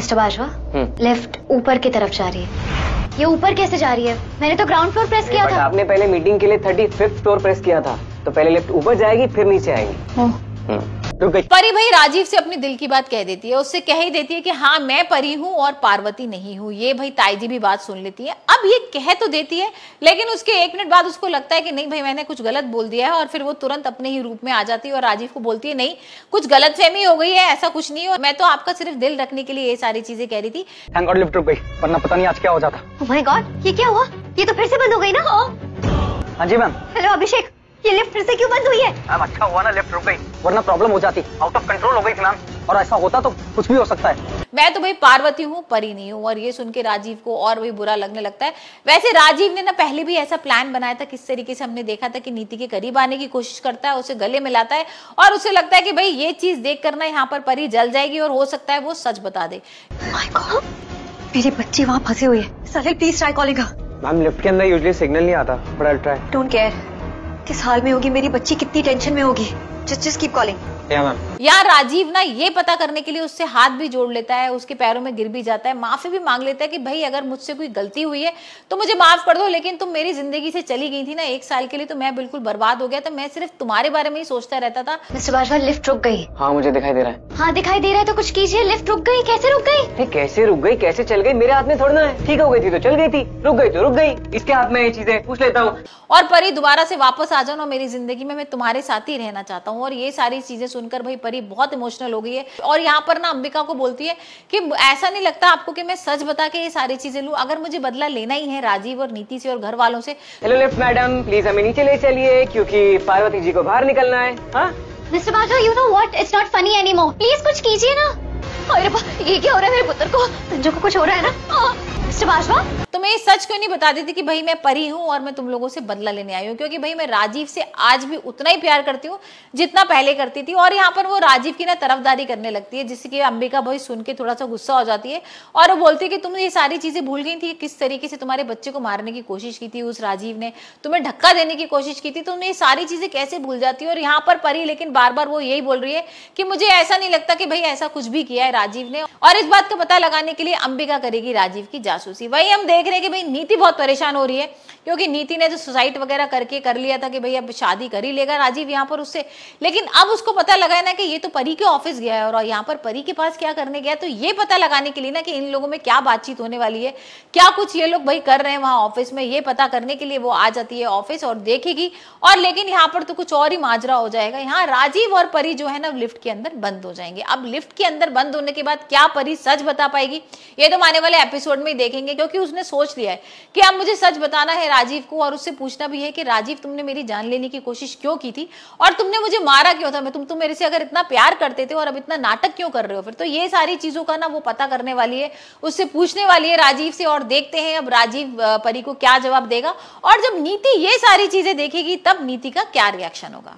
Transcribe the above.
Mister Bajwa? Lift left ऊपर की तरफ़ जा रही है। ये ऊपर कैसे जा रही है? मैंने तो ग्राउंड फ्लोर प्रेस किया था। आपने पहले मीटिंग के लिए थर्टी फिफ्थ फ्लोर प्रेस किया था। तो पहले लेफ़्ट ऊपर जाएगी फिर नीचे आएगी। हम्म, रुक गई। परी भाई राजीव से अपनी दिल की बात कह देती है उससे कह ही देती है कि हाँ मैं परी हूँ और पार्वती नहीं हूँ। ये भाई ताई जी भी बात सुन लेती है। अब ये कह तो देती है लेकिन उसके एक मिनट बाद उसको लगता है कि नहीं भाई मैंने कुछ गलत बोल दिया है और फिर वो तुरंत अपने ही रूप में आ जाती है और राजीव को बोलती है नहीं कुछ गलत फहमी हो गई है ऐसा कुछ नहीं है। और मैं तो आपका सिर्फ़ दिल रखने के लिए ये सारी चीज़ें कह रही थी। थैंक गॉड लिफ्ट रुक गई वरना पता नहीं आज क्या हो जाता। माय गॉड ये क्या हुआ? ये तो फिर से बंद हो गई ना? हाँ जी मैम। हेलो अभिषेक। ये लिफ्ट फिर से क्यों बंद हुई है? मैम अच्छा हुआ ना लिफ्ट रुक गई। वरना प्रॉब्लम हो जाती। आउट ऑफ़ कंट्रोल हो गई थी मैम। और ऐसा होता तो कुछ भी हो सकता है। मैं तो भाई पार्वती हूँ परी नहीं हूँ और ये सुन के राजीव को और भी बुरा लगने लगता है। वैसे राजीव ने ना पहले भी ऐसा प्लान बनाया था किस तरीके से हमने देखा था कि नीति के करीब आने की कोशिश करता है उसे गले मिलाता है और उसे लगता है कि भाई ये चीज़ देख कर ना यहाँ पर परी जल जाएगी और हो सकता है वो सच बता दे। माय गॉड मेरी बच्ची वहाँ फंसी हुई है। Sahil please try calling ma'am lift के अंदर यूजुअली सिग्नल नहीं आता but I try don't care किस हाल में होगी? मेरी बच्ची कितनी टेंशन में होगी? जस्ट जस्ट कीप कॉलिंग या मैम। यार राजीव ना ये पता करने के लिए उससे हाथ भी जोड़ लेता है उसके पैरों में गिर भी जाता है माफ़ी भी मांग लेता है कि भाई अगर मुझसे कोई गलती हुई है तो मुझे माफ़ कर दो लेकिन तुम मेरी ज़िंदगी से चली गई थी ना एक साल के लिए तो मैं बिल्कुल बर्बाद हो गया तो मैं सिर्फ़ तुम्हारे बारे में ही सोचता रहता था। मिस्टर बाजवा लिफ्ट रुक गई। हाँ मुझे दिखाई दे रहा है। हाँ दिखाई दे रहा है तो कुछ कीजिए लिफ्ट रुक गई कैसे रुक गई? कैसे रुक गई कैसे चल गई? मेरे हाथ में थोड़ा है। ठीक हो गई थी तो चल गई थी। रुक गई तो रुक गई। इसके हाथ में ये चीज़ें पूछ लेता हूँ। और परी दोबारा से वापस आ जाओ ना मेरी ज़िंदगी में मैं तुम्हारे साथ ही रहना चाहता हूँ और ये सारी चीज़ें सुनकर भाई परी बहुत इमोशनल हो गई है। और यहाँ पर ना अंबिका को बोलती है कि ऐसा नहीं लगता आपको कि मैं सच बता के ये सारी चीज़ें लूँ? अगर मुझे बदला लेना ही है राजीव और नीति से और घर वालों से। हेलो लिफ्ट मैडम प्लीज़ हमें नीचे ले चलिए क्योंकि पार्वती जी को बाहर निकलना है। हाँ? Mister Bajwa you know what it's not funny anymore please कुछ कीजिए ना। अरे ये क्या हो रहा है मेरे पुत्र को? संजू को कुछ हो रहा है ना? मिस्टर बाजवा तो मैं सच क्यों नहीं बता देती कि भाई मैं परी हूँ और मैं तुम लोगों से बदला लेने आई हूँ? क्योंकि भाई मैं राजीव से आज भी उतना ही प्यार करती हूँ जितना पहले करती थी और यहाँ पर वो राजीव की ना तरफदारी करने लगती है, जिससे कि अंबिका भाई सुन के थोड़ा सा गुस्सा हो जाती है और वो बोलती है कि तुम ये सारी चीज़ें भूल गई थी किस तरीके से तुम्हारे बच्चे को मारने की कोशिश की थी उस राजीव ने, तुम्हें धक्का देने की कोशिश की थी, तुम ये सारी चीज़ें कैसे भूल जाती है? और यहाँ पर परी, लेकिन बार बार वो यही बोल रही है कि मुझे ऐसा नहीं लगता कि भाई ऐसा कुछ भी किया है राजीव ने। और इस बात का पता लगाने के लिए अंबिका करेगी राजीव की जासूसी। वही हम देख रहे हैं कि भाई नीति बहुत परेशान हो रही है। क्योंकि नीति ने जो सुसाइड वगैरह करके कर लिया था कि भाई अब शादी कर ही लेगा राजीव यहाँ पर उससे। लेकिन अब उसको पता लगा है ना कि ये तो परी के ऑफ़िस गया है और यहाँ पर परी के पास क्या करने गया तो ये पता लगाने के लिए ना कि इन लोगों में क्या बातचीत होने वाली है, क्या कुछ ये लोग भाई कर रहे हैं वहाँ ऑफ़िस में, ये पता करने के लिए वो आ जाती है ऑफ़िस और देखेगी। और लेकिन यहाँ पर तो कुछ और ही माजरा हो जाएगा। यहाँ राजीव और परी जो है ना, लिफ्ट के अंदर बंद हो जाएँगे। अब लिफ्ट के अंदर बंद होने के बाद क्या परी सच बता पाएगी, ये तो आने वाले एपिसोड में ही देखेंगे, क्योंकि उसने सोच लिया है कि अब मुझे सच बताना है राजीव को और उससे पूछना भी है कि राजीव, तुमने मेरी जान लेने की कोशिश क्यों की थी? और तुमने मुझे मारा क्यों था? मैं, तुम तुम मेरे से अगर इतना प्यार करते थे और अब इतना नाटक क्यों कर रहे हो? फिर तो ये सारी चीज़ों का ना वो पता करने वाली है, उससे पूछने वाली है राजीव से और देखते हैं अब राजीव परी को क्या जवाब देगा। और जब नीति ये सारी चीज़ें देखेगी, तब नीति का क्या रिएक्शन होगा?